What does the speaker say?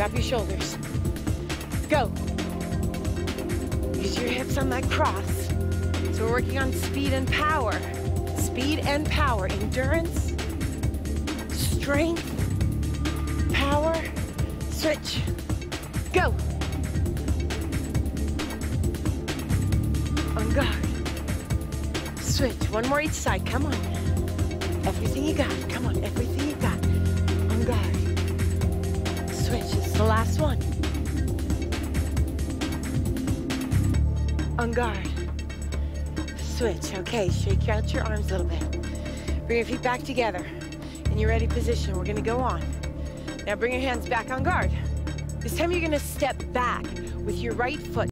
Drop your shoulders. Go. Use your hips on that cross. So we're working on speed and power. Speed and power. Endurance, strength, power. Switch. Go. On guard. Switch. One more each side. Come on. Everything you got. Come on. The last one. On guard. Switch. Okay. Shake out your arms a little bit. Bring your feet back together. In your ready position. We're to go on. Now bring your hands back on guard. This time you're to step back with your right foot.